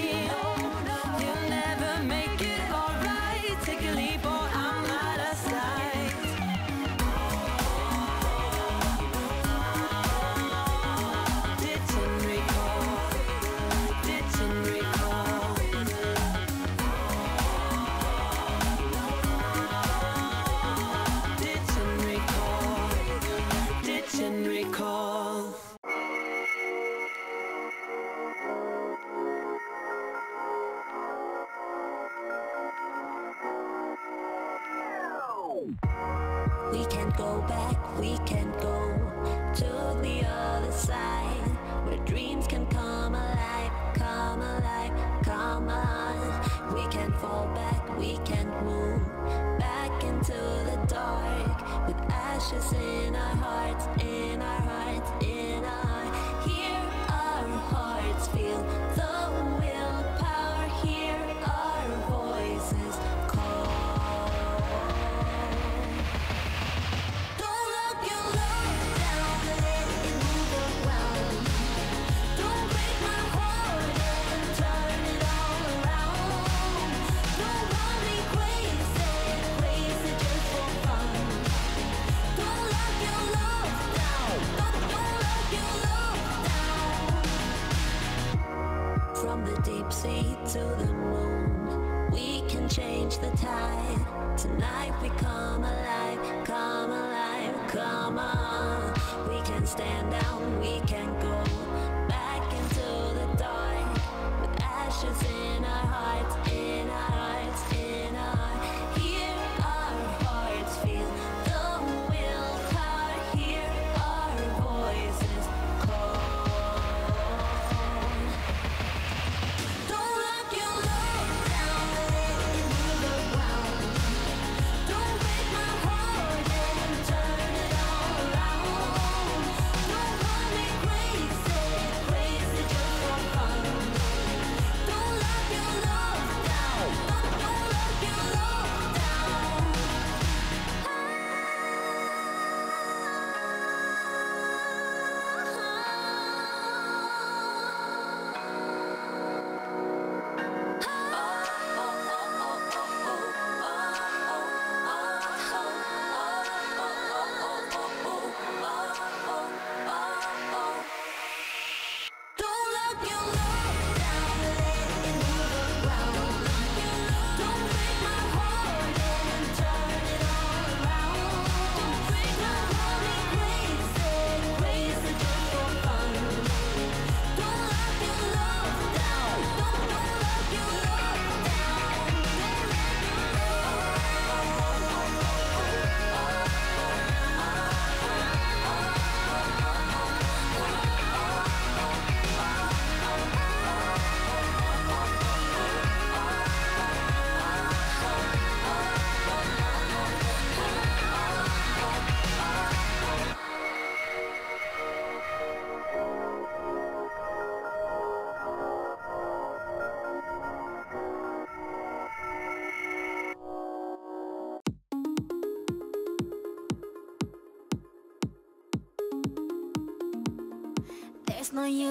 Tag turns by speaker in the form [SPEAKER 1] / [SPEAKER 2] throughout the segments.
[SPEAKER 1] you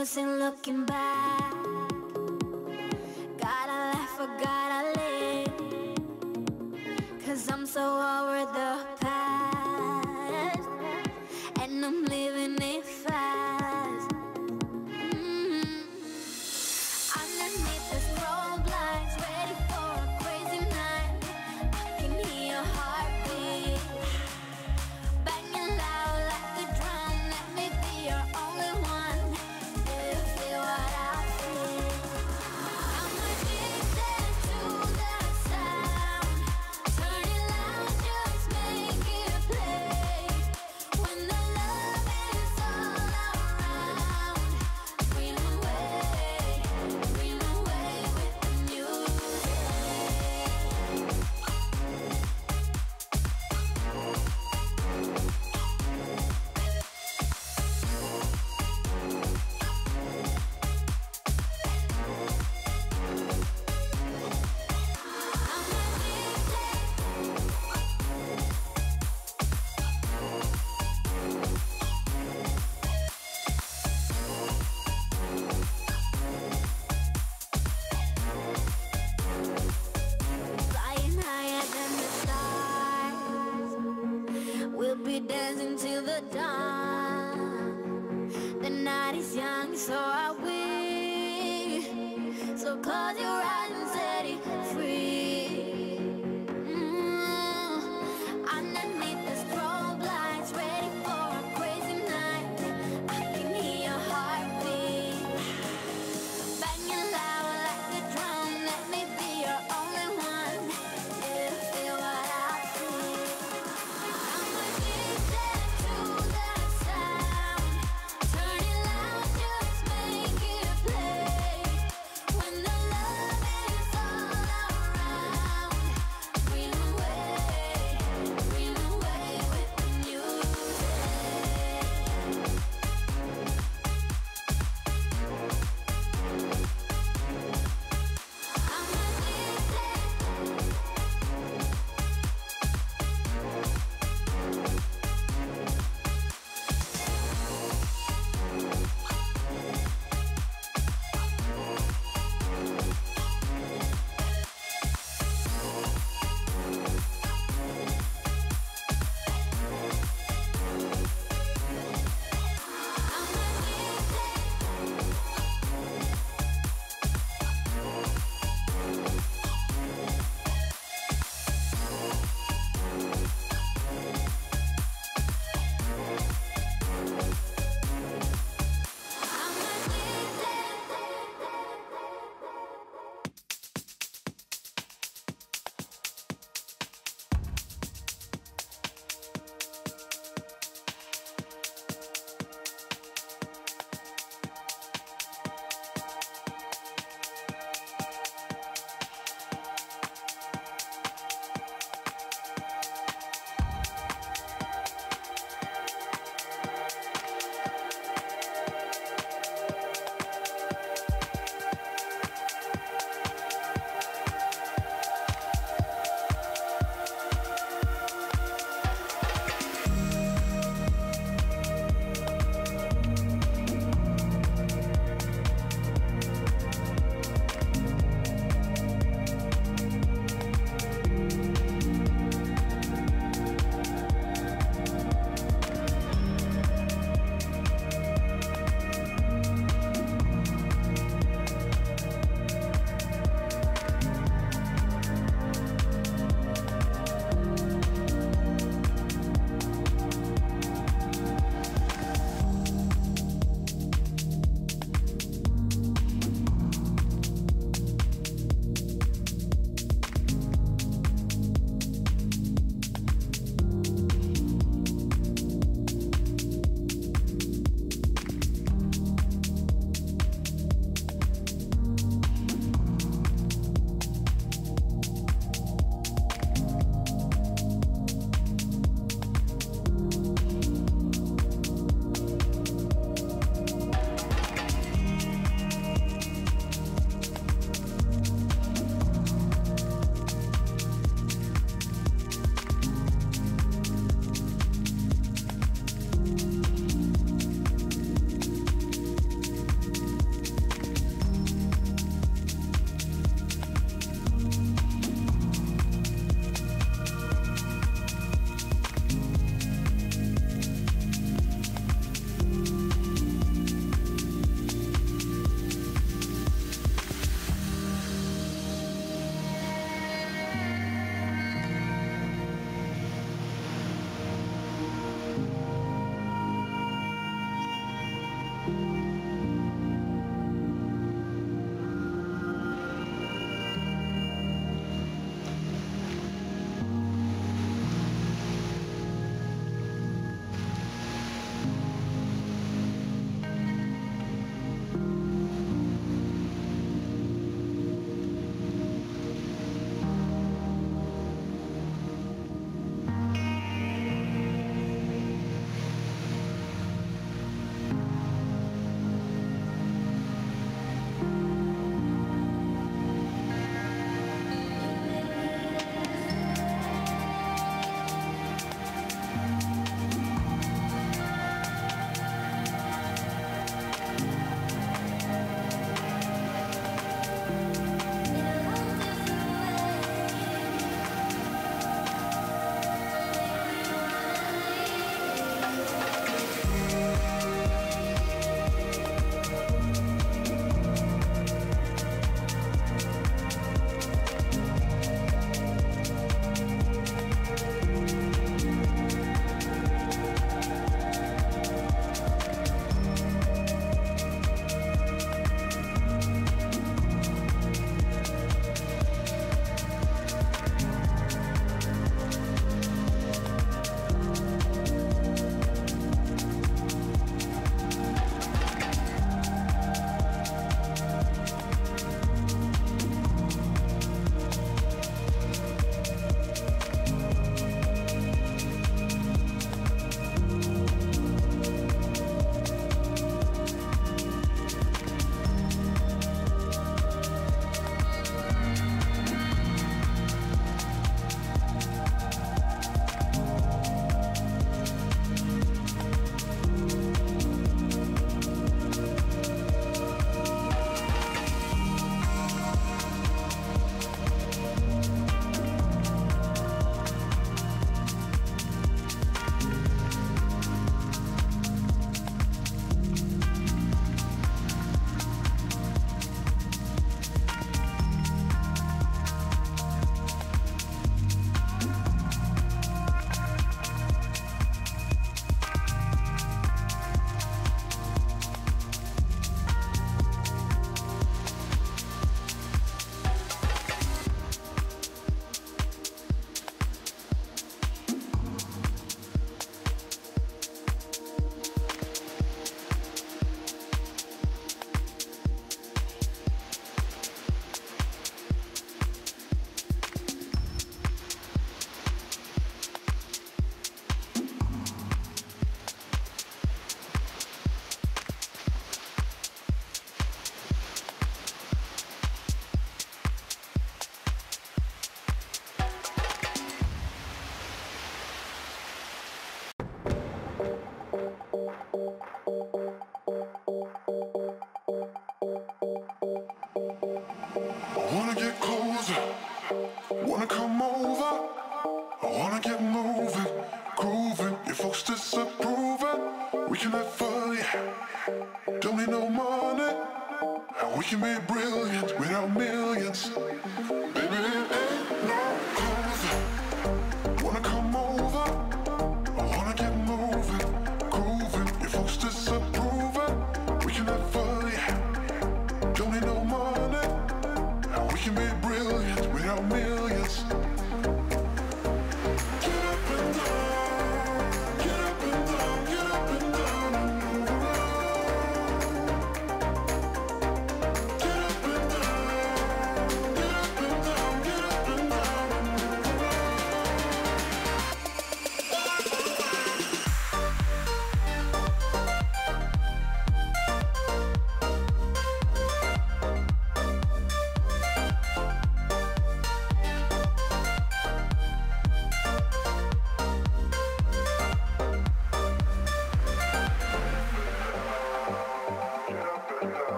[SPEAKER 2] Use looking back.